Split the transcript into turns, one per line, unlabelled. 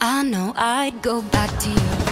I know I'd go back to you.